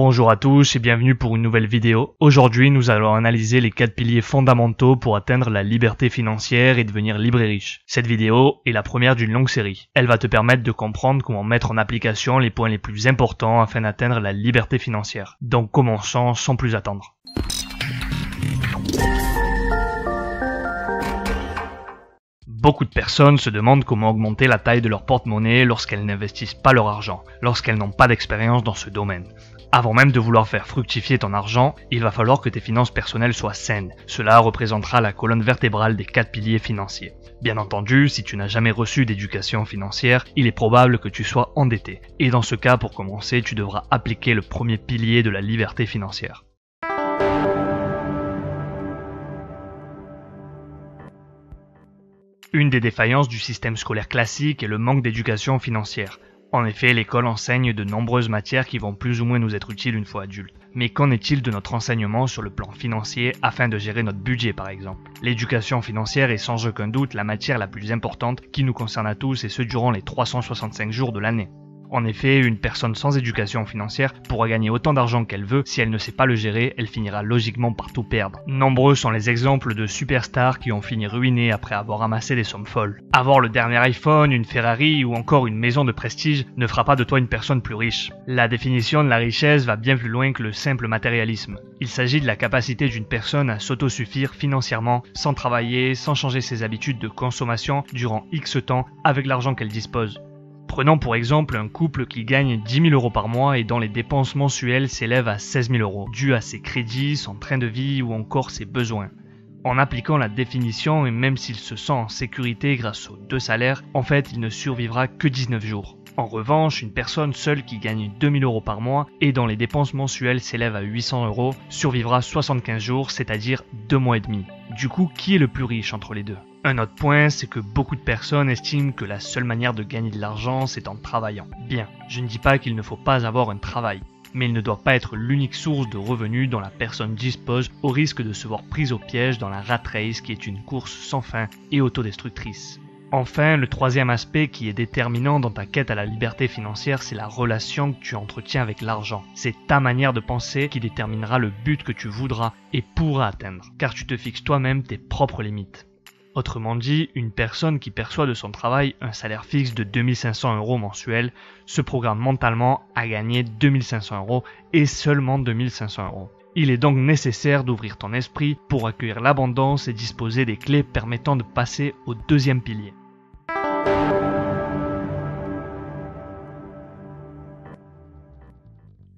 Bonjour à tous et bienvenue pour une nouvelle vidéo. Aujourd'hui, nous allons analyser les quatre piliers fondamentaux pour atteindre la liberté financière et devenir libre et riche. Cette vidéo est la première d'une longue série. Elle va te permettre de comprendre comment mettre en application les points les plus importants afin d'atteindre la liberté financière. Donc commençons sans plus attendre. Beaucoup de personnes se demandent comment augmenter la taille de leur porte-monnaie lorsqu'elles n'investissent pas leur argent, lorsqu'elles n'ont pas d'expérience dans ce domaine. Avant même de vouloir faire fructifier ton argent, il va falloir que tes finances personnelles soient saines. Cela représentera la colonne vertébrale des quatre piliers financiers. Bien entendu, si tu n'as jamais reçu d'éducation financière, il est probable que tu sois endetté. Et dans ce cas, pour commencer, tu devras appliquer le premier pilier de la liberté financière. Une des défaillances du système scolaire classique est le manque d'éducation financière. En effet, l'école enseigne de nombreuses matières qui vont plus ou moins nous être utiles une fois adultes. Mais qu'en est-il de notre enseignement sur le plan financier afin de gérer notre budget par exemple? L'éducation financière est sans aucun doute la matière la plus importante qui nous concerne à tous et ce durant les 365 jours de l'année. En effet, une personne sans éducation financière pourra gagner autant d'argent qu'elle veut, si elle ne sait pas le gérer, elle finira logiquement par tout perdre. Nombreux sont les exemples de superstars qui ont fini ruinés après avoir amassé des sommes folles. Avoir le dernier iPhone, une Ferrari ou encore une maison de prestige ne fera pas de toi une personne plus riche. La définition de la richesse va bien plus loin que le simple matérialisme. Il s'agit de la capacité d'une personne à s'autosuffire financièrement, sans travailler, sans changer ses habitudes de consommation durant X temps avec l'argent qu'elle dispose. Prenons pour exemple un couple qui gagne 10 000 euros par mois et dont les dépenses mensuelles s'élèvent à 16 000 euros, dû à ses crédits, son train de vie ou encore ses besoins. En appliquant la définition, et même s'il se sent en sécurité grâce aux deux salaires, en fait il ne survivra que 19 jours. En revanche, une personne seule qui gagne 2000 euros par mois et dont les dépenses mensuelles s'élèvent à 800 euros survivra 75 jours, c'est-à-dire 2 mois et demi. Du coup, qui est le plus riche entre les deux? Un autre point, c'est que beaucoup de personnes estiment que la seule manière de gagner de l'argent, c'est en travaillant. Bien, je ne dis pas qu'il ne faut pas avoir un travail, mais il ne doit pas être l'unique source de revenus dont la personne dispose au risque de se voir prise au piège dans la rat race qui est une course sans fin et autodestructrice. Enfin, le troisième aspect qui est déterminant dans ta quête à la liberté financière, c'est la relation que tu entretiens avec l'argent. C'est ta manière de penser qui déterminera le but que tu voudras et pourras atteindre, car tu te fixes toi-même tes propres limites. Autrement dit, une personne qui perçoit de son travail un salaire fixe de 2500 euros mensuel se programme mentalement à gagner 2500 euros et seulement 2500 euros. Il est donc nécessaire d'ouvrir ton esprit pour accueillir l'abondance et disposer des clés permettant de passer au deuxième pilier.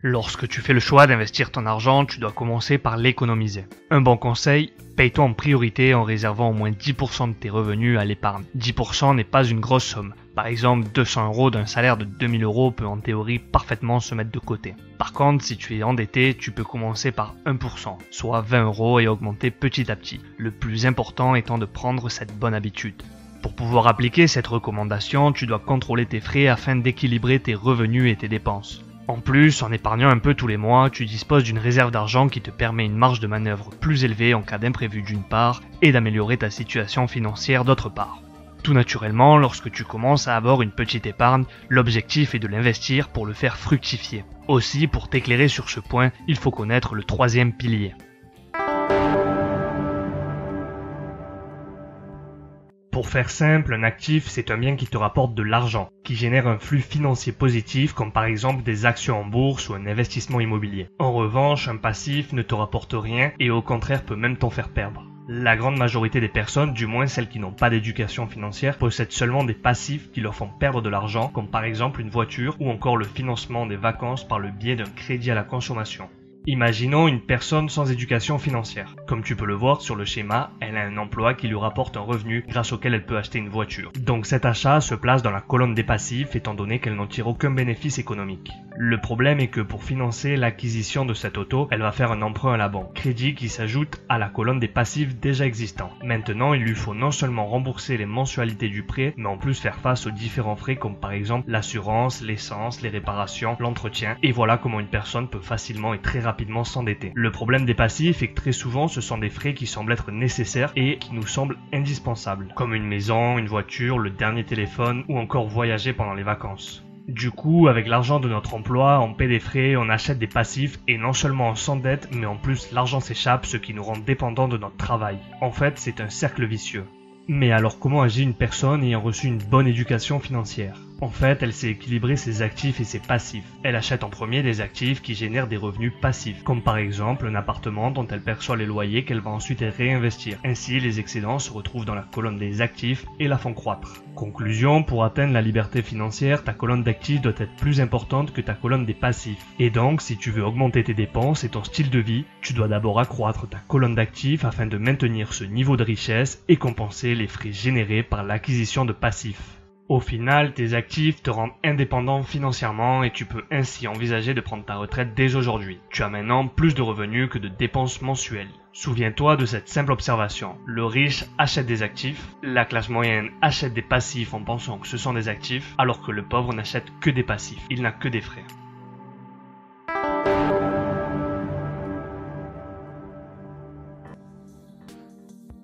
Lorsque tu fais le choix d'investir ton argent, tu dois commencer par l'économiser. Un bon conseil, paye-toi en priorité en réservant au moins 10% de tes revenus à l'épargne. 10% n'est pas une grosse somme. Par exemple, 200 euros d'un salaire de 2000 euros peut en théorie parfaitement se mettre de côté. Par contre, si tu es endetté, tu peux commencer par 1%, soit 20 euros et augmenter petit à petit. Le plus important étant de prendre cette bonne habitude. Pour pouvoir appliquer cette recommandation, tu dois contrôler tes frais afin d'équilibrer tes revenus et tes dépenses. En plus, en épargnant un peu tous les mois, tu disposes d'une réserve d'argent qui te permet une marge de manœuvre plus élevée en cas d'imprévu d'une part et d'améliorer ta situation financière d'autre part. Tout naturellement, lorsque tu commences à avoir une petite épargne, l'objectif est de l'investir pour le faire fructifier. Aussi, pour t'éclairer sur ce point, il faut connaître le troisième pilier. Pour faire simple, un actif, c'est un bien qui te rapporte de l'argent, qui génère un flux financier positif comme par exemple des actions en bourse ou un investissement immobilier. En revanche, un passif ne te rapporte rien et au contraire peut même t'en faire perdre. La grande majorité des personnes, du moins celles qui n'ont pas d'éducation financière, possèdent seulement des passifs qui leur font perdre de l'argent, comme par exemple une voiture ou encore le financement des vacances par le biais d'un crédit à la consommation. Imaginons une personne sans éducation financière. Comme tu peux le voir sur le schéma, elle a un emploi qui lui rapporte un revenu grâce auquel elle peut acheter une voiture. Donc cet achat se place dans la colonne des passifs étant donné qu'elle n'en tire aucun bénéfice économique. Le problème est que pour financer l'acquisition de cette auto, elle va faire un emprunt à la banque, crédit qui s'ajoute à la colonne des passifs déjà existants. Maintenant, il lui faut non seulement rembourser les mensualités du prêt, mais en plus faire face aux différents frais comme par exemple l'assurance, l'essence, les réparations, l'entretien, et voilà comment une personne peut facilement et très rapidement rapidement s'endetter. Le problème des passifs est que très souvent ce sont des frais qui semblent être nécessaires et qui nous semblent indispensables, comme une maison, une voiture, le dernier téléphone ou encore voyager pendant les vacances. Du coup, avec l'argent de notre emploi, on paie des frais, on achète des passifs et non seulement on s'endette, mais en plus l'argent s'échappe, ce qui nous rend dépendants de notre travail. En fait, c'est un cercle vicieux. Mais alors comment agit une personne ayant reçu une bonne éducation financière? En fait, elle sait équilibrer ses actifs et ses passifs. Elle achète en premier des actifs qui génèrent des revenus passifs, comme par exemple un appartement dont elle perçoit les loyers qu'elle va ensuite réinvestir. Ainsi, les excédents se retrouvent dans la colonne des actifs et la font croître. Conclusion, pour atteindre la liberté financière, ta colonne d'actifs doit être plus importante que ta colonne des passifs. Et donc, si tu veux augmenter tes dépenses et ton style de vie, tu dois d'abord accroître ta colonne d'actifs afin de maintenir ce niveau de richesse et compenser les frais générés par l'acquisition de passifs. Au final, tes actifs te rendent indépendant financièrement et tu peux ainsi envisager de prendre ta retraite dès aujourd'hui. Tu as maintenant plus de revenus que de dépenses mensuelles. Souviens-toi de cette simple observation. Le riche achète des actifs, la classe moyenne achète des passifs en pensant que ce sont des actifs, alors que le pauvre n'achète que des passifs. Il n'a que des frais.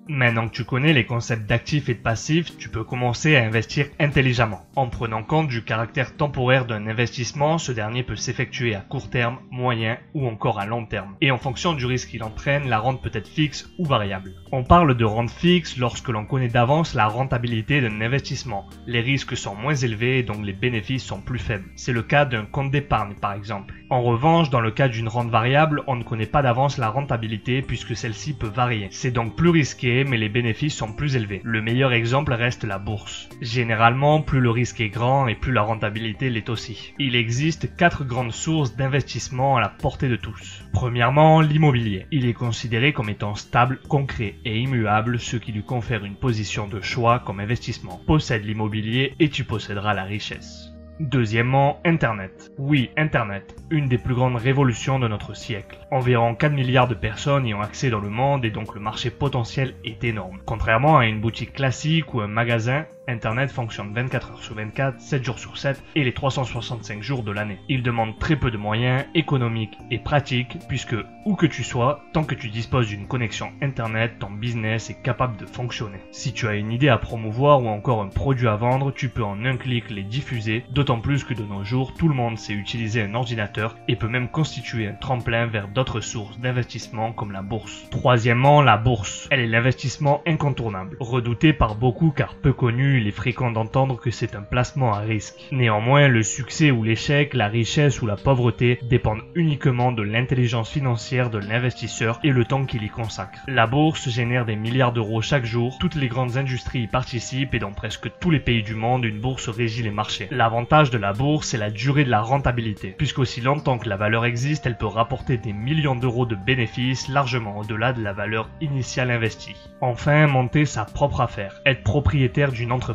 Maintenant que tu connais les concepts d'actifs et de passifs, tu peux commencer à investir intelligemment. En prenant compte du caractère temporaire d'un investissement, ce dernier peut s'effectuer à court terme, moyen ou encore à long terme. Et en fonction du risque qu'il entraîne, la rente peut être fixe ou variable. On parle de rente fixe lorsque l'on connaît d'avance la rentabilité d'un investissement. Les risques sont moins élevés donc les bénéfices sont plus faibles. C'est le cas d'un compte d'épargne par exemple. En revanche, dans le cas d'une rente variable, on ne connaît pas d'avance la rentabilité puisque celle-ci peut varier. C'est donc plus risqué mais les bénéfices sont plus élevés. Le meilleur exemple reste la bourse. Généralement, plus le risque est grand et plus la rentabilité l'est aussi. Il existe quatre grandes sources d'investissement à la portée de tous. Premièrement, l'immobilier. Il est considéré comme étant stable, concret et immuable, ce qui lui confère une position de choix comme investissement. Possède l'immobilier et tu posséderas la richesse. Deuxièmement, Internet. Oui, Internet, une des plus grandes révolutions de notre siècle. Environ 4 milliards de personnes y ont accès dans le monde et donc le marché potentiel est énorme. Contrairement à une boutique classique ou un magasin, Internet fonctionne 24 heures sur 24, 7 jours sur 7 et les 365 jours de l'année. Il demande très peu de moyens économiques et pratiques puisque où que tu sois, tant que tu disposes d'une connexion Internet, ton business est capable de fonctionner. Si tu as une idée à promouvoir ou encore un produit à vendre, tu peux en un clic les diffuser, d'autant plus que de nos jours, tout le monde sait utiliser un ordinateur et peut même constituer un tremplin vers d'autres sources d'investissement comme la bourse. Troisièmement, la bourse. Elle est l'investissement incontournable, redouté par beaucoup car peu connu il est fréquent d'entendre que c'est un placement à risque. Néanmoins, le succès ou l'échec, la richesse ou la pauvreté dépendent uniquement de l'intelligence financière de l'investisseur et le temps qu'il y consacre. La bourse génère des milliards d'euros chaque jour, toutes les grandes industries y participent et dans presque tous les pays du monde, une bourse régit les marchés. L'avantage de la bourse, c'est la durée de la rentabilité, puisqu'aussi longtemps que la valeur existe, elle peut rapporter des millions d'euros de bénéfices largement au-delà de la valeur initiale investie. Enfin, monter sa propre affaire, être propriétaire d'une entreprise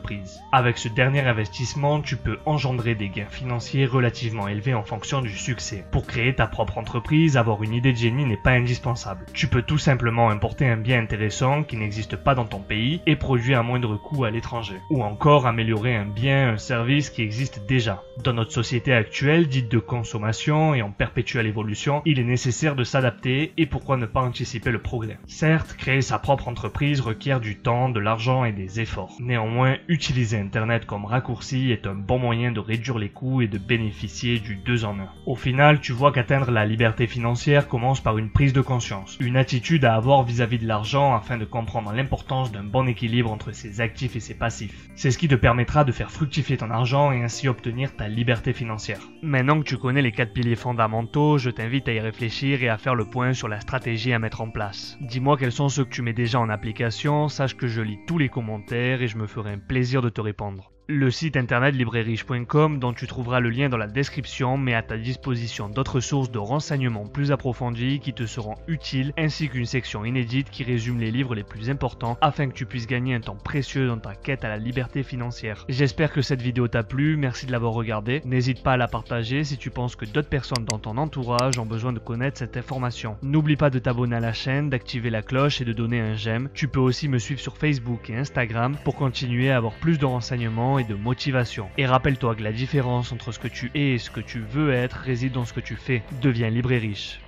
avec ce dernier investissement, tu peux engendrer des gains financiers relativement élevés en fonction du succès. Pour créer ta propre entreprise, avoir une idée de génie n'est pas indispensable. Tu peux tout simplement importer un bien intéressant qui n'existe pas dans ton pays et produire à moindre coût à l'étranger. Ou encore améliorer un bien, un service qui existe déjà. Dans notre société actuelle, dite de consommation et en perpétuelle évolution, il est nécessaire de s'adapter et pourquoi ne pas anticiper le progrès. Certes, créer sa propre entreprise requiert du temps, de l'argent et des efforts. Néanmoins, utiliser Internet comme raccourci est un bon moyen de réduire les coûts et de bénéficier du 2 en 1. Au final, tu vois qu'atteindre la liberté financière commence par une prise de conscience, une attitude à avoir vis-à-vis de l'argent afin de comprendre l'importance d'un bon équilibre entre ses actifs et ses passifs. C'est ce qui te permettra de faire fructifier ton argent et ainsi obtenir ta liberté financière. Maintenant que tu connais les quatre piliers fondamentaux, je t'invite à y réfléchir et à faire le point sur la stratégie à mettre en place. Dis-moi quels sont ceux que tu mets déjà en application, sache que je lis tous les commentaires et je me ferai un plaisir de te répondre. Le site internet librairiche.com dont tu trouveras le lien dans la description met à ta disposition d'autres sources de renseignements plus approfondis qui te seront utiles ainsi qu'une section inédite qui résume les livres les plus importants afin que tu puisses gagner un temps précieux dans ta quête à la liberté financière. J'espère que cette vidéo t'a plu, merci de l'avoir regardée. N'hésite pas à la partager si tu penses que d'autres personnes dans ton entourage ont besoin de connaître cette information. N'oublie pas de t'abonner à la chaîne, d'activer la cloche et de donner un j'aime. Tu peux aussi me suivre sur Facebook et Instagram pour continuer à avoir plus de renseignements de motivation. Et rappelle-toi que la différence entre ce que tu es et ce que tu veux être réside dans ce que tu fais. Deviens libre et riche.